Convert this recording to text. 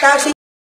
taxi